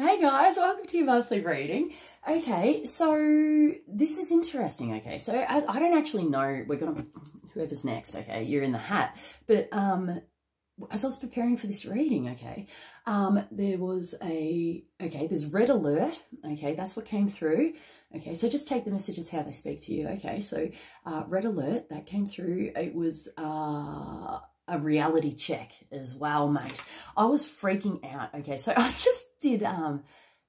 Hey guys, welcome to your monthly reading. Okay, so this is interesting, okay? So I, I don't actually know, we're gonna, whoever's next, okay? You're in the hat. But um, as I was preparing for this reading, okay, um, there was a, okay, there's red alert, okay, that's what came through. Okay, so just take the messages how they speak to you. Okay, so uh, red alert, that came through. It was uh, a reality check as well, mate. I was freaking out. Okay, so I just did, um,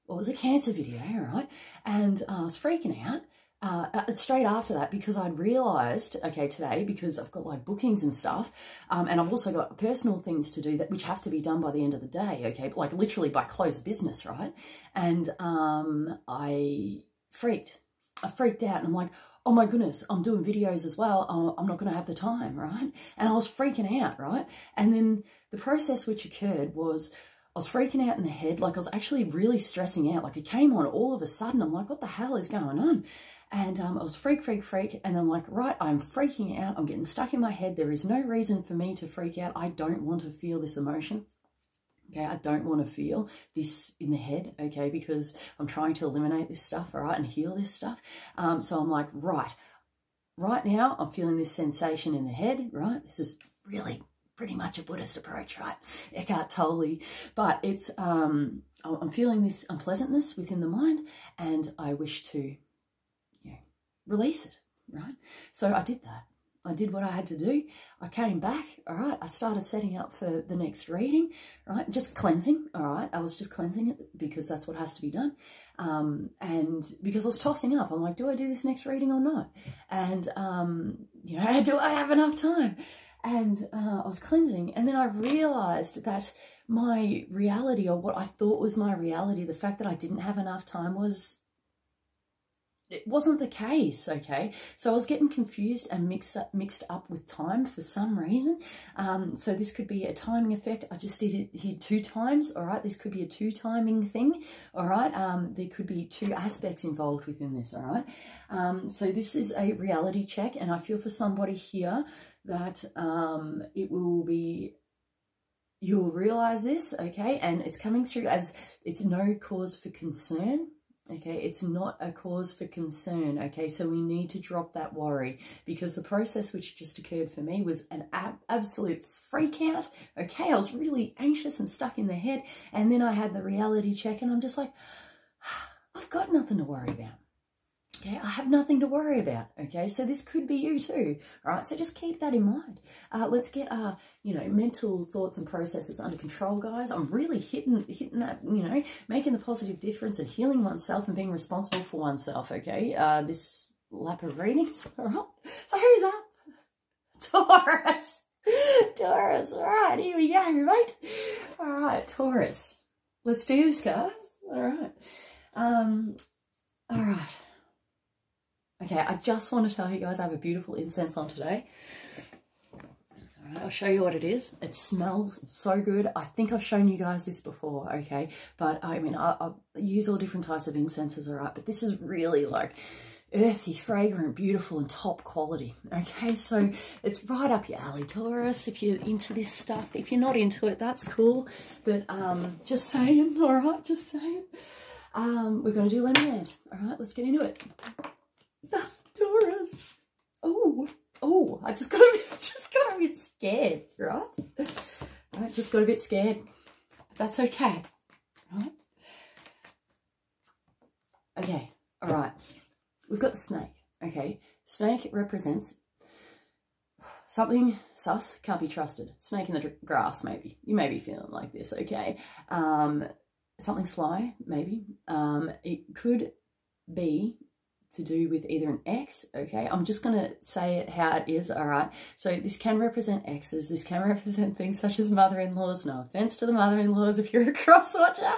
what was a cancer video, right? And uh, I was freaking out. Uh, uh, straight after that because I'd realised, okay, today, because I've got like bookings and stuff, um, and I've also got personal things to do that which have to be done by the end of the day, okay, like literally by close business, right? And um, I freaked. I freaked out and I'm like, oh my goodness, I'm doing videos as well. I'm not going to have the time, right? And I was freaking out, right? And then the process which occurred was I was freaking out in the head. Like I was actually really stressing out. Like it came on all of a sudden. I'm like, what the hell is going on? And um, I was freak, freak, freak. And I'm like, right, I'm freaking out. I'm getting stuck in my head. There is no reason for me to freak out. I don't want to feel this emotion. Okay, I don't want to feel this in the head, okay, because I'm trying to eliminate this stuff, all right, and heal this stuff. Um, so I'm like, right, right now I'm feeling this sensation in the head, right? This is really pretty much a Buddhist approach, right? Eckhart Tolle. But it's, um, I'm feeling this unpleasantness within the mind and I wish to, you know, release it, right? So I did that. I did what I had to do. I came back, all right. I started setting up for the next reading, right? Just cleansing, all right. I was just cleansing it because that's what has to be done. Um, and because I was tossing up, I'm like, do I do this next reading or not? And, um, you know, do I have enough time? And uh, I was cleansing. And then I realized that my reality or what I thought was my reality, the fact that I didn't have enough time was it wasn't the case, okay? So I was getting confused and mixed up, mixed up with time for some reason. Um, so this could be a timing effect. I just did it here two times, all right? This could be a two timing thing, all right? Um, there could be two aspects involved within this, all right? Um, so this is a reality check and I feel for somebody here that um, it will be you'll realize this, okay? And it's coming through as it's no cause for concern, okay? It's not a cause for concern okay? So we need to drop that worry because the process which just occurred for me was an ab absolute freak out okay? I was really anxious and stuck in the head and then i had the reality check and i'm just like i've got nothing to worry about Okay, I have nothing to worry about. Okay, so this could be you too. Right, so just keep that in mind. Uh, let's get our, you know, mental thoughts and processes under control, guys. I'm really hitting, hitting that, you know, making the positive difference and healing oneself and being responsible for oneself. Okay, uh, this lap of readings. All right, so who's up? Taurus. Taurus. All right, here we go, right? All right, Taurus. Let's do this, guys. All right. Um, all right. Okay, I just want to tell you guys I have a beautiful incense on today. I'll show you what it is. It smells so good. I think I've shown you guys this before, okay? But I mean, I, I use all different types of incenses, all right? But this is really like earthy, fragrant, beautiful, and top quality. Okay, so it's right up your alley, Taurus, if you're into this stuff. If you're not into it, that's cool. But um, just saying, all right, just saying. Um, we're going to do Lenormand. All right, let's get into it. Oh, oh, I just got a bit, just got a bit scared, right? I just got a bit scared. That's okay, right? Okay, all right. We've got the snake, okay? Snake represents something sus, can't be trusted. Snake in the grass, maybe. You may be feeling like this, okay? Um, something sly, maybe. Um, it could be to do with either an X, okay? I'm just going to say it how it is, all right? So this can represent X's. This can represent things such as mother-in-laws. No offense to the mother-in-laws if you're a cross-watcher,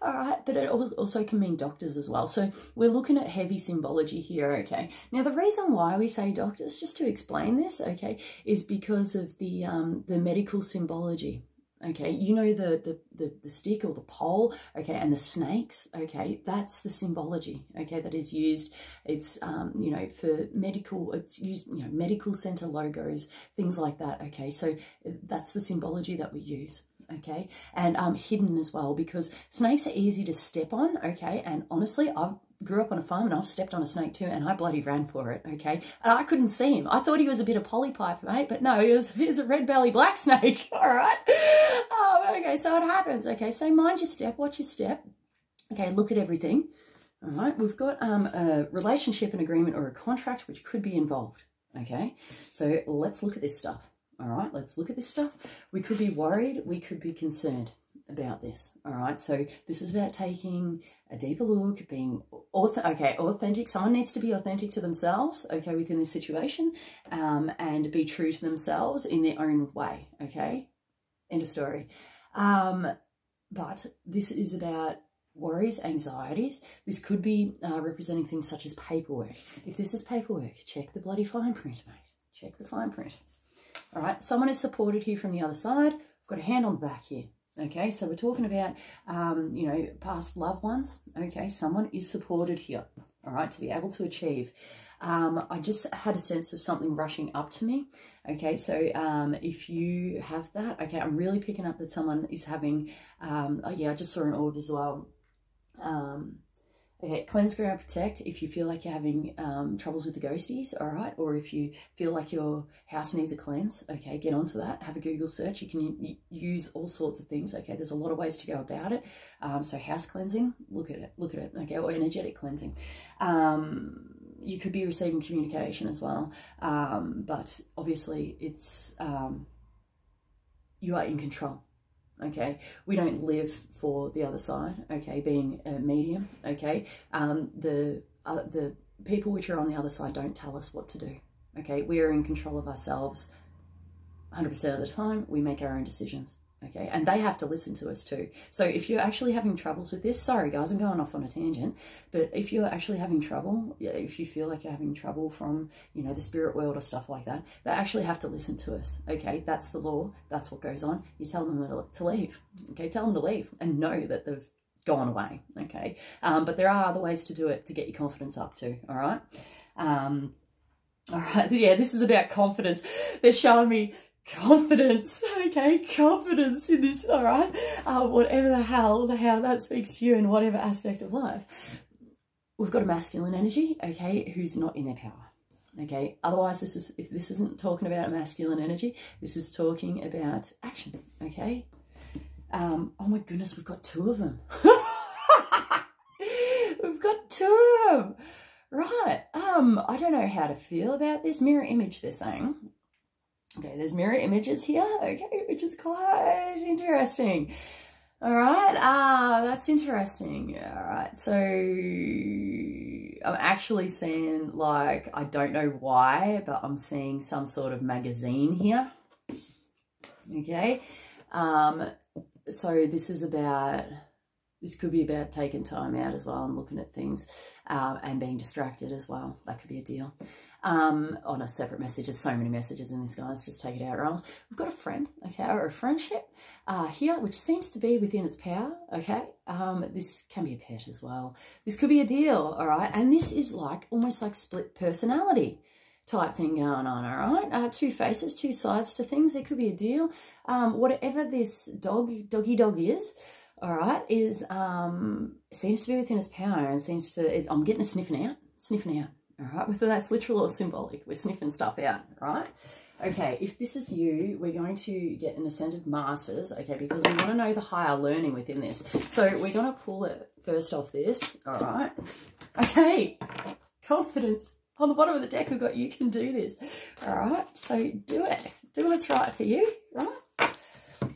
all right? But it also can mean doctors as well. So we're looking at heavy symbology here, okay? Now, the reason why we say doctors, just to explain this, okay, is because of the, um, the medical symbology, okay you know the, the the the stick or the pole? Okay and the snakes? Okay that's the symbology okay that is used. It's um you know for medical it's used you know medical center logos things like that okay so that's the symbology that we use okay, and um, hidden as well because snakes are easy to step on, okay, and honestly, I grew up on a farm and I've stepped on a snake too and I bloody ran for it, okay, and I couldn't see him. I thought he was a bit of polypipe, mate, but no, he was, he was a red belly black snake, all right? Oh, okay, so it happens, okay, so mind your step, watch your step, okay, look at everything, all right, we've got um, a relationship, an agreement or a contract which could be involved, okay, so let's look at this stuff. All right, let's look at this stuff. We could be worried, we could be concerned about this. All right, so this is about taking a deeper look, being okay, authentic. Someone needs to be authentic to themselves, okay, within this situation, um, and be true to themselves in their own way, okay? End of story. Um, but this is about worries, anxieties. This could be uh, representing things such as paperwork. If this is paperwork, check the bloody fine print, mate. Check the fine print. All right, someone is supported here from the other side. I've got a hand on the back here. Okay, so we're talking about, um, you know, past loved ones. Okay, someone is supported here. All right, to be able to achieve. Um, I just had a sense of something rushing up to me. Okay, so um, if you have that, okay, I'm really picking up that someone is having, um, oh yeah, I just saw an orb as well. Um, Okay, cleanse, ground, protect if you feel like you're having um, troubles with the ghosties, all right? Or if you feel like your house needs a cleanse, okay, get onto that. Have a Google search. You can use all sorts of things, okay? There's a lot of ways to go about it. Um, so house cleansing, look at it, look at it, okay? Or energetic cleansing. Um, you could be receiving communication as well, um, but obviously it's, um, you are in control, okay? We don't live for the other side okay being a medium okay? Um the uh, the people which are on the other side don't tell us what to do okay? We are in control of ourselves 100% of the time. We make our own decisions okay? And they have to listen to us too. So if you're actually having troubles with this sorry guys i'm going off on a tangent but if you're actually having trouble if you feel like you're having trouble from you know the spirit world or stuff like that they actually have to listen to us okay? That's the law. That's what goes on. You tell them to leave okay? Tell them to leave and know that they've gone away okay? Um, but there are other ways to do it to get your confidence up too all right? Um, all right, yeah, this is about confidence. They're showing me confidence, okay, confidence in this, all right, uh, whatever the hell, the how that speaks to you in whatever aspect of life. We've got a masculine energy, okay, who's not in their power, okay. Otherwise, this is if this isn't talking about a masculine energy, this is talking about action, okay. Um, oh my goodness, we've got two of them. we've got two of them. Right. Um, I don't know how to feel about this mirror image they're saying. Okay, there's mirror images here, okay, which is quite interesting. All right, ah, that's interesting. All right, so I'm actually seeing like, I don't know why, but I'm seeing some sort of magazine here. Okay, um, so this is about, this could be about taking time out as well and looking at things uh, and being distracted as well. That could be a deal um, on a separate message. There's so many messages in this, guys. Just take it out, Rams. We've got a friend, okay, or a friendship uh, here, which seems to be within its power, okay? Um, this can be a pet as well. This could be a deal, all right? And this is like almost like split personality type thing going on, all right? Uh, two faces, two sides to things. There could be a deal. Um, whatever this dog, doggy dog is, all right, is um, seems to be within its power and seems to, it, I'm getting a sniffing out, sniffing out, all right? Whether that's literal or symbolic, we're sniffing stuff out, right? Okay, if this is you, we're going to get an Ascended Masters, okay, because we want to know the higher learning within this. So we're going to pull it first off this, all right? Okay, confidence. On the bottom of the deck, we've got you can do this, all right? So do it. Do what's right for you, right?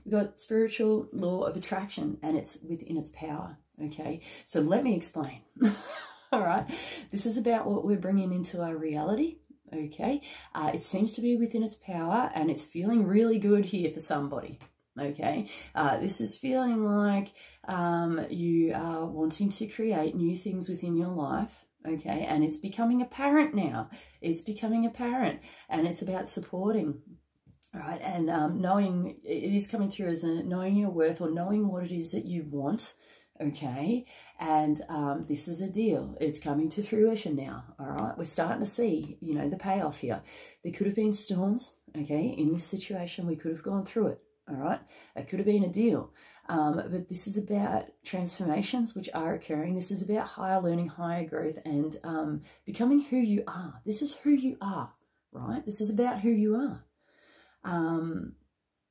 We've got spiritual law of attraction, and it's within its power, okay? So let me explain. All right. This is about what we're bringing into our reality. Okay. Uh, it seems to be within its power and it's feeling really good here for somebody. Okay. Uh, this is feeling like um, you are wanting to create new things within your life. Okay. And it's becoming apparent now. It's becoming apparent and it's about supporting right and um, knowing it is coming through as a knowing your worth or knowing what it is that you want okay? And um, this is a deal. It's coming to fruition now, all right? We're starting to see, you know, the payoff here. There could have been storms, okay? In this situation, we could have gone through it, all right? It could have been a deal. Um, but this is about transformations which are occurring. This is about higher learning, higher growth, and um, becoming who you are. This is who you are, right? This is about who you are. Um,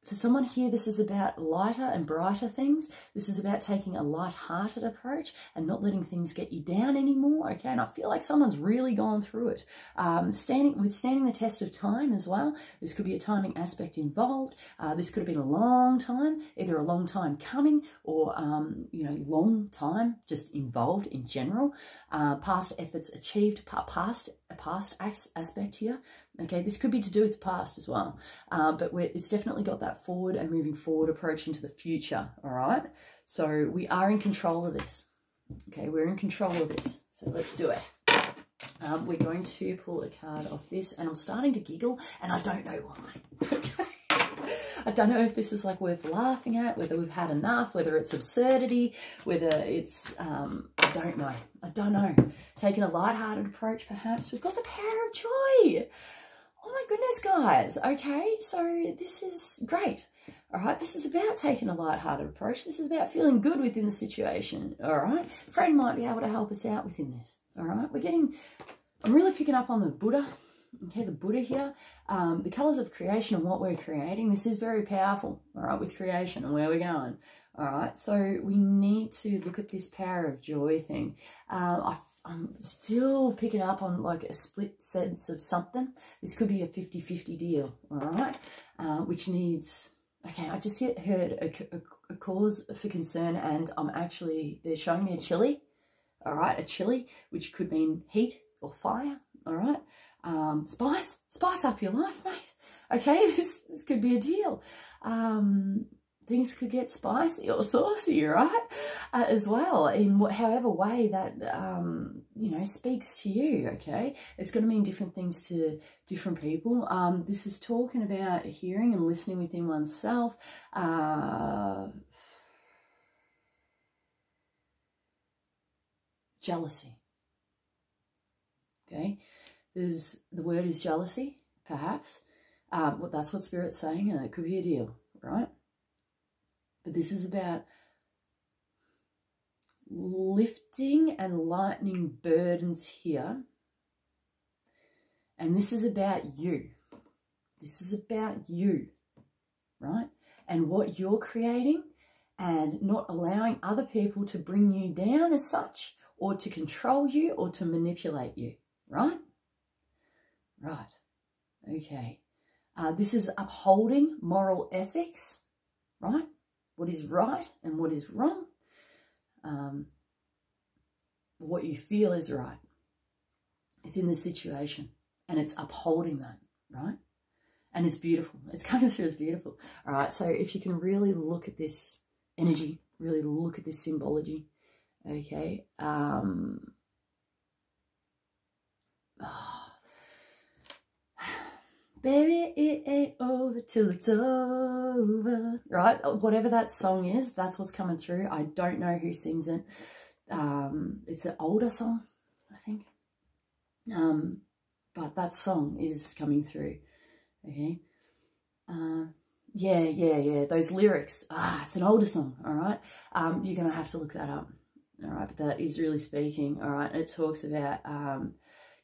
for someone here, this is about lighter and brighter things. This is about taking a light-hearted approach and not letting things get you down anymore, okay? And I feel like someone's really gone through it. Um, standing, withstanding the test of time as well. This could be a timing aspect involved. Uh, this could have been a long time, either a long time coming or, um, you know, long time just involved in general. Uh, past efforts achieved, past, past aspect here. Okay, this could be to do with the past as well, uh, but it's definitely got that forward and moving forward approach into the future, all right? So we are in control of this. Okay, we're in control of this. So let's do it. Um, we're going to pull a card off this, and I'm starting to giggle, and I don't know why. I don't know if this is like worth laughing at, whether we've had enough, whether it's absurdity, whether it's, um, I don't know. I don't know. Taking a light-hearted approach, perhaps. We've got the power of joy. Oh my goodness, guys. Okay, so this is great. All right, this is about taking a light-hearted approach. This is about feeling good within the situation. All right, friend might be able to help us out within this. All right, we're getting, I'm really picking up on the Buddha. Okay, the Buddha here, um, the colors of creation and what we're creating. This is very powerful, all right, with creation and where we're going. All right, so we need to look at this power of joy thing. I I'm still picking up on like a split sense of something. This could be a 50-50 deal, all right, uh, which needs, okay, I just heard a, a, a, cause for concern and I'm actually, they're showing me a chili, all right, a chili, which could mean heat or fire, all right. Um, spice, spice up your life, mate. Okay, this, this could be a deal. Um, things could get spicy or saucy, right? Uh, as well, in what, however way that, um, you know, speaks to you, okay? It's going to mean different things to different people. Um, this is talking about hearing and listening within oneself. Uh, jealousy, okay? There's, the word is jealousy, perhaps. Um, well, that's what Spirit's saying, and it could be a deal, right? But this is about lifting and lightening burdens here. And this is about you. This is about you, right? And what you're creating and not allowing other people to bring you down as such or to control you or to manipulate you? Right. Okay. Uh, this is upholding moral ethics, right? what is right and what is wrong, um, what you feel is right within the situation. And it's upholding that, right? And it's beautiful. It's coming through as beautiful. All right, so if you can really look at this energy, really look at this symbology, okay? Um, oh, Baby, it ain't over till it's over. Right? Whatever that song is, that's what's coming through. I don't know who sings it. Um, it's an older song, I think. Um, but that song is coming through. Okay. Uh, yeah, yeah, yeah. Those lyrics. Ah, it's an older song. All right. Um, you're going to have to look that up. All right. But that is really speaking. All right. It talks about, um,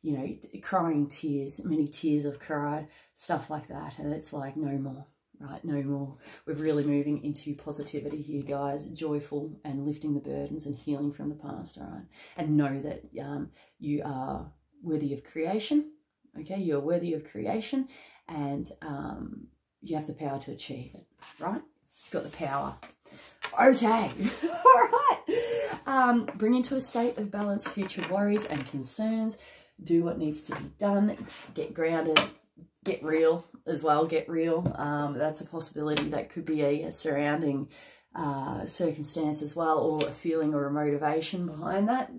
you know, crying tears, many tears I've cried, stuff like that. And it's like, no more, right? No more. We're really moving into positivity here, guys, joyful and lifting the burdens and healing from the past, all right? And know that um, you are worthy of creation, okay? You're worthy of creation and um, you have the power to achieve it, right? You've got the power. Okay, all right. Um, bring into a state of balance future worries and concerns do what needs to be done, get grounded, get real as well, get real. Um, that's a possibility. That could be a, a surrounding uh, circumstance as well, or a feeling or a motivation behind that.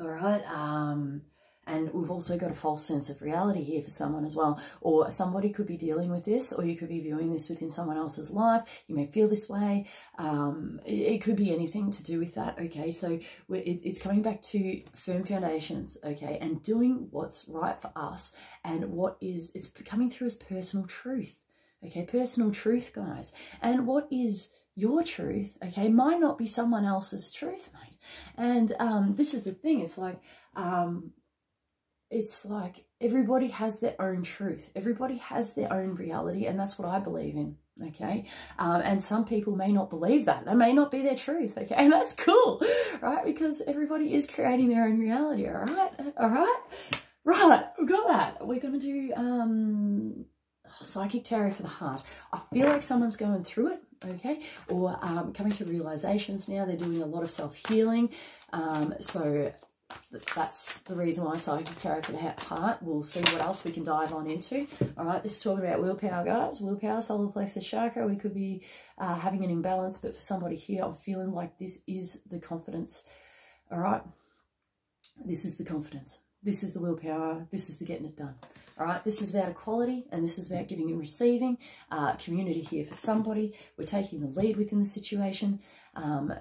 All right. Um, and we've also got a false sense of reality here for someone as well. Or somebody could be dealing with this, or you could be viewing this within someone else's life. You may feel this way. Um, it, it, could be anything to do with that. Okay, so it, it's coming back to firm foundations. Okay, and doing what's right for us and what is, it's coming through as personal truth. Okay, personal truth, guys. And what is your truth, okay, might not be someone else's truth, mate. And um, this is the thing, it's like, um, it's like everybody has their own truth. Everybody has their own reality, and that's what I believe in, okay? Um, and some people may not believe that. That may not be their truth, okay? And that's cool, right? Because everybody is creating their own reality, all right? All right? Right, we've got that. We're to do um, psychic tarot for the heart. I feel like someone's going through it, okay? Or um, coming to realizations now. They're doing a lot of self-healing. Um, so that's the reason why psychic tarot for the heart. We'll see what else we can dive on into. All right, this is talking about willpower, guys. Willpower, solar plexus chakra. We could be uh, having an imbalance, but for somebody here, I'm feeling like this is the confidence. All right, this is the confidence. This is the willpower. This is the getting it done. All right, this is about equality and this is about giving and receiving. Uh, community here for somebody. We're taking the lead within the situation. Um,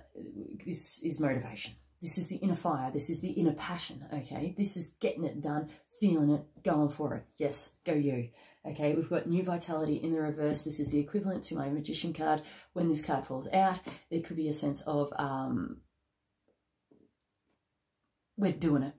this is motivation. This is the inner fire. This is the inner passion, okay? This is getting it done, feeling it, going for it. Yes, go you. Okay, we've got new vitality in the reverse. This is the equivalent to my magician card. When this card falls out, there could be a sense of um, we're doing it.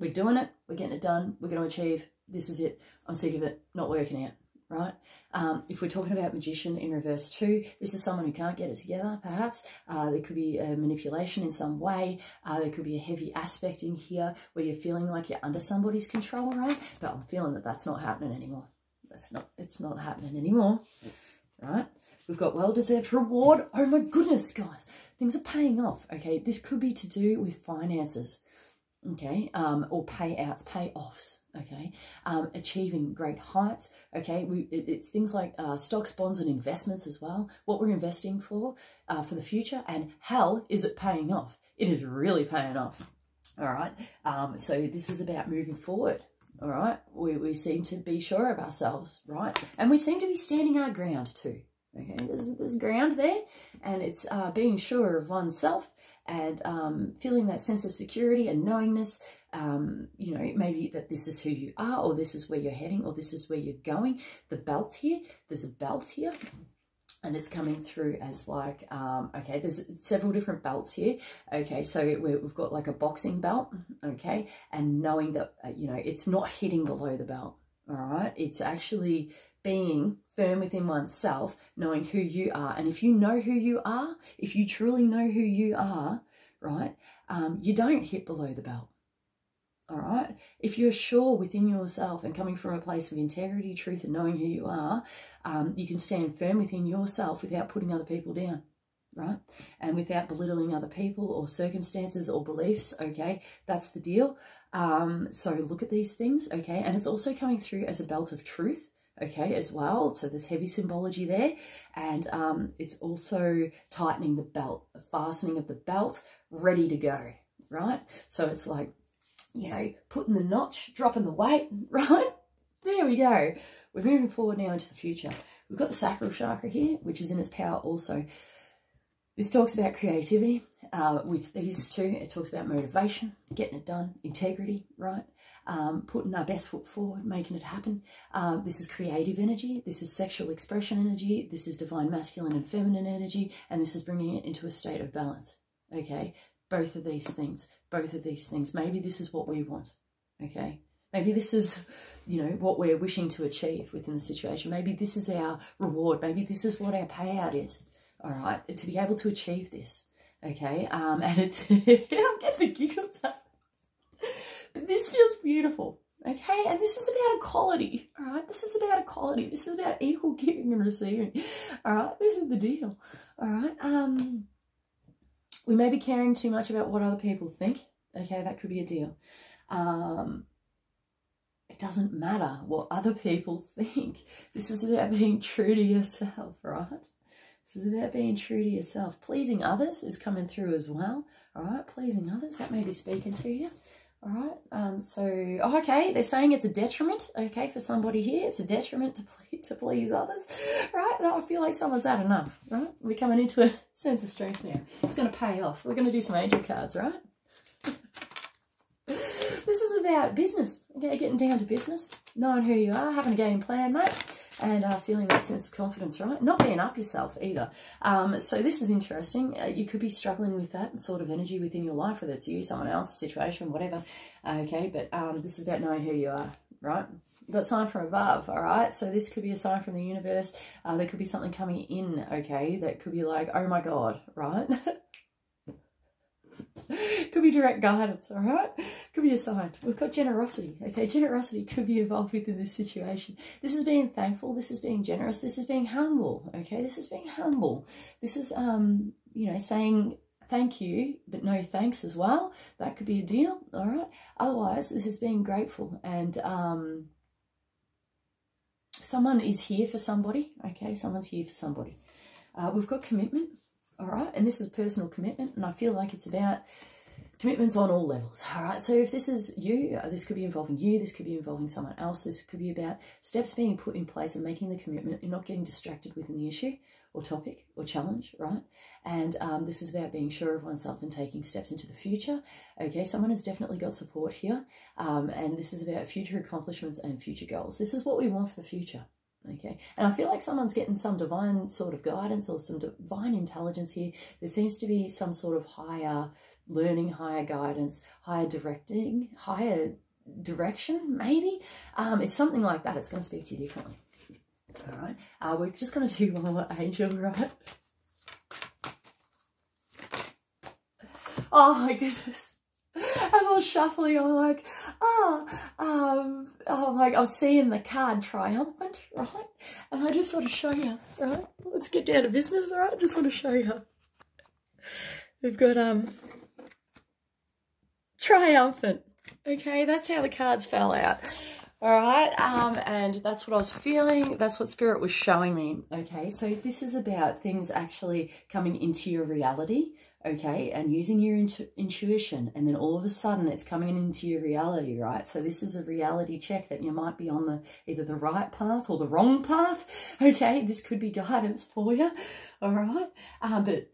We're doing it. We're getting it done. We're going to achieve. This is it. I'm sick of it not working out right? Um, if we're talking about magician in reverse too, this is someone who can't get it together, perhaps. Uh, there could be a manipulation in some way. Uh, there could be a heavy aspect in here where you're feeling like you're under somebody's control, right? But I'm feeling that that's not happening anymore. That's not, it's not happening anymore, right? We've got well-deserved reward. Oh my goodness, guys. Things are paying off, okay? This could be to do with finances okay, um, or payouts, payoffs, okay, um, achieving great heights, okay. We, it, it's things like uh, stocks, bonds, and investments as well. What we're investing for uh, for the future, and hell, is it paying off? It is really paying off. All right. Um, so this is about moving forward. All right. We, we seem to be sure of ourselves, right? And we seem to be standing our ground too. Okay, there's, there's ground there, and it's uh, being sure of oneself and um, feeling that sense of security and knowingness, um, you know, maybe that this is who you are or this is where you're heading or this is where you're going. The belt here, there's a belt here and it's coming through as like, um, okay, there's several different belts here. Okay, so we have got like a boxing belt, okay, and knowing that, uh, you know, it's not hitting below the belt, all right? It's actually being firm within oneself, knowing who you are. And if you know who you are, if you truly know who you are, right, um, you don't hit below the belt. All right. If you're sure within yourself and coming from a place of integrity, truth, and knowing who you are, um, you can stand firm within yourself without putting other people down, right? And without belittling other people or circumstances or beliefs, okay? That's the deal. Um, so look at these things, okay? And it's also coming through as a belt of truth, okay, as well. So there's heavy symbology there. And um, it's also tightening the belt, the fastening of the belt, ready to go, right? So it's like, you know, putting the notch, dropping the weight, right? There we go. We're moving forward now into the future. We've got the sacral chakra here, which is in its power also. This talks about creativity. Uh, with these two, it talks about motivation, getting it done, integrity, right? um, putting our best foot forward, making it happen. Uh, this is creative energy. This is sexual expression energy. This is divine masculine and feminine energy. And this is bringing it into a state of balance. Okay. Both of these things, both of these things. Maybe this is what we want. Okay. Maybe this is, you know, what we're wishing to achieve within the situation. Maybe this is our reward. Maybe this is what our payout is. All right. To be able to achieve this. Okay. Um, and it's, I'm getting the giggles up. But this feels beautiful. Okay, and this is about equality, all right? This is about equality. This is about equal giving and receiving, all right? This is the deal, all right? Um, we may be caring too much about what other people think. Okay, that could be a deal. Um, it doesn't matter what other people think. This is about being true to yourself, right? This is about being true to yourself. Pleasing others is coming through as well, all right? Pleasing others, that may be speaking to you. All right, um, so, oh, okay, they're saying it's a detriment, okay, for somebody here. It's a detriment to, please, to please others, right? No, I feel like someone's had enough, right? We're coming into a sense of strength now. It's going to pay off. We're going to do some angel cards, right? this is about business, okay, getting down to business, knowing who you are, having a game plan, mate. And uh, feeling that sense of confidence, right? Not being up yourself either. Um, so this is interesting. Uh, you could be struggling with that sort of energy within your life, whether it's you, someone else, situation, whatever. Okay, but um, this is about knowing who you are, right? Got sign from above, all right? So this could be a sign from the universe. Uh, there could be something coming in, okay? That could be like, oh my God, right? could be direct guidance, all right? Could be a sign. We've got generosity, okay? Generosity could be involved within this situation. This is being thankful. This is being generous. This is being humble, okay? This is being humble. This is, um, you know, saying thank you, but no thanks as well. That could be a deal, all right? Otherwise, this is being grateful and, um, someone is here for somebody, okay? Someone's here for somebody. Uh, we've got commitment, all right? And this is personal commitment, and I feel like it's about commitments on all levels, all right? So if this is you, uh, this could be involving you, this could be involving someone else, this could be about steps being put in place and making the commitment and not getting distracted within the issue or topic or challenge, right? And um, this is about being sure of oneself and taking steps into the future. Okay, someone has definitely got support here. Um, and this is about future accomplishments and future goals. This is what we want for the future. Okay, and I feel like someone's getting some divine sort of guidance or some divine intelligence here. There seems to be some sort of higher learning, higher guidance, higher directing, higher direction, maybe. Um, it's something like that. It's going to speak to you differently. All right, uh, we're just going to do one more angel, right? Oh my goodness. As I was shuffling, I'm like, oh, um, oh, like I was seeing the card triumphant, right? And I just want to show you, right? Let's get down to business, right? I just want to show you. We've got, um, triumphant. Okay, that's how the cards fell out. All right, um, and that's what I was feeling. That's what Spirit was showing me. Okay, so this is about things actually coming into your reality, okay, and using your intu intuition. And then all of a sudden it's coming into your reality, right? So this is a reality check that you might be on the either the right path or the wrong path, okay? This could be guidance for you, all right? Uh, but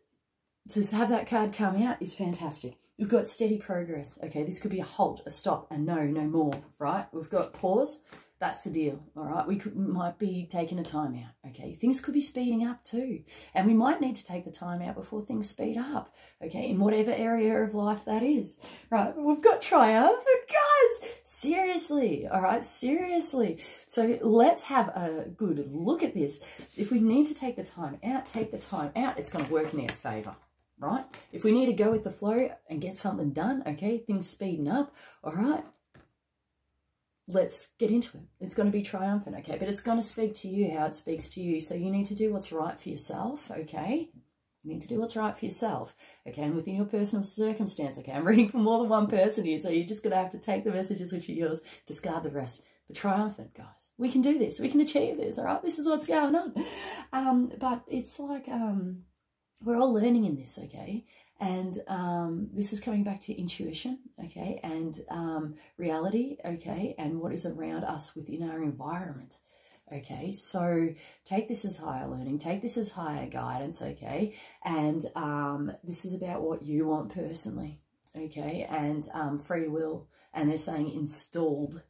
to have that card come out is fantastic. We've got steady progress. Okay, this could be a halt, a stop, and no, no more, right? We've got pause. That's the deal, all right? We could, might be taking a time out, okay? Things could be speeding up too. And we might need to take the time out before things speed up, okay? In whatever area of life that is, right? We've got triumph, guys, seriously, all right? Seriously. So let's have a good look at this. If we need to take the time out, take the time out. It's going to work in our favour, right? If we need to go with the flow and get something done, okay, things speeding up, all right, let's get into it. It's going to be triumphant, okay, but it's going to speak to you how it speaks to you. So you need to do what's right for yourself, okay? You need to do what's right for yourself, okay, and within your personal circumstance, okay? I'm reading for more than one person here, so you're just going to have to take the messages which are yours, discard the rest. But triumphant, guys. We can do this. We can achieve this, all right? This is what's going on. Um, but it's like... um we're all learning in this, okay? And um, this is coming back to intuition, okay? And um, reality, okay? And what is around us within our environment, okay? So take this as higher learning, take this as higher guidance, okay? And um, this is about what you want personally, okay? And um, free will, and they're saying installed,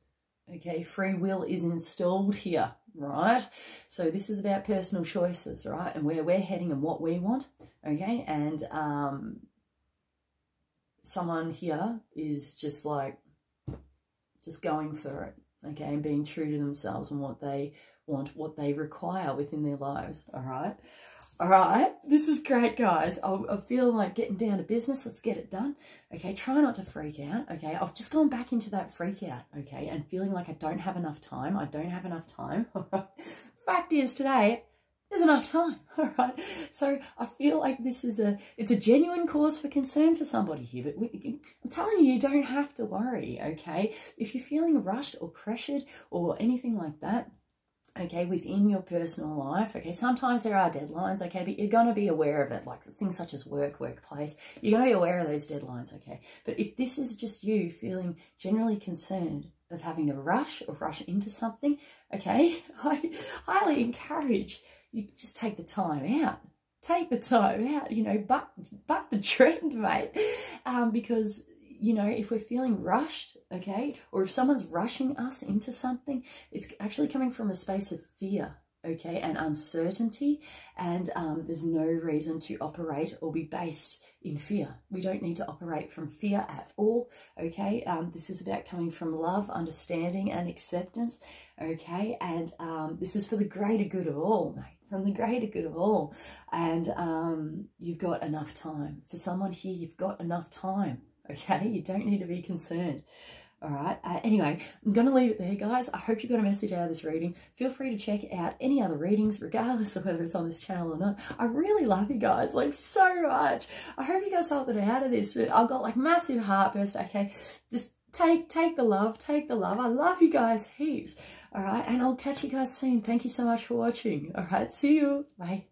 okay? Free will is installed here, right? So this is about personal choices, right? And where we're heading and what we want, okay? And um, someone here is just like, just going for it, okay? And being true to themselves and what they want, what they require within their lives, all right? All right, this is great, guys. I, I feel like getting down to business. Let's get it done. Okay, try not to freak out. Okay, I've just gone back into that freak out. Okay, and feeling like I don't have enough time. I don't have enough time. Fact is, today there's enough time. All right, so I feel like this is a it's a genuine cause for concern for somebody here. But we, I'm telling you, you don't have to worry. Okay, if you're feeling rushed or pressured or anything like that okay, within your personal life. Okay, sometimes there are deadlines, okay, but you're going to be aware of it, like things such as work, workplace. You're going to be aware of those deadlines, okay? But if this is just you feeling generally concerned of having to rush or rush into something, okay, I highly encourage you just take the time out. Take the time out, you know, buck, buck the trend, mate, um, because you know, if we're feeling rushed, okay, or if someone's rushing us into something, it's actually coming from a space of fear, okay, and uncertainty. And um, there's no reason to operate or be based in fear. We don't need to operate from fear at all, okay? Um, this is about coming from love, understanding, and acceptance, okay? And um, this is for the greater good of all, mate from the greater good of all. And um, you've got enough time. For someone here, you've got enough time, okay? You don't need to be concerned. All right. Uh, anyway, I'm going to leave it there, guys. I hope you got a message out of this reading. Feel free to check out any other readings, regardless of whether it's on this channel or not. I really love you guys, like, so much. I hope you guys something out of this. I've got, like, massive heartburst, okay? Just take take the love, take the love. I love you guys heaps. All right. And I'll catch you guys soon. Thank you so much for watching. All right. See you. Bye.